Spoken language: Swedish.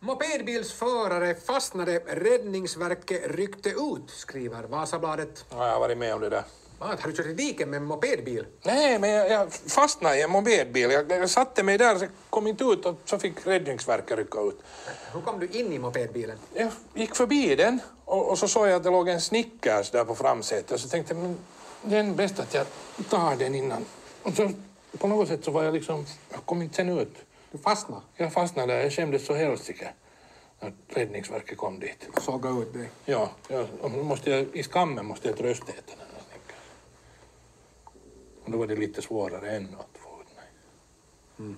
Mopedbilsförare fastnade, Räddningsverket ryckte ut, skriver Vasabladet. Ja, jag har varit med om det där. Vad, har du kört i diken med en mopedbil? Nej, men jag, jag fastnade i en mopedbil. Jag, jag satte mig där, så kom inte ut och så fick Räddningsverket rycka ut. Hur kom du in i mopedbilen? Jag gick förbi den och, och så såg jag att det låg en Snickers där på framsätet. Så tänkte jag, det är bäst att jag tar den innan. Och så på något sätt så var jag liksom, jag kom inte sen ut. Du fastnade Jag fastnade där, jag kändes så helsike när Räddningsverket kom dit. såg ut dig. Ja, ja och nu måste jag, i skammen måste jag tröstäta den här Snickers. Och då var det lite svårare ännu att få ut mig.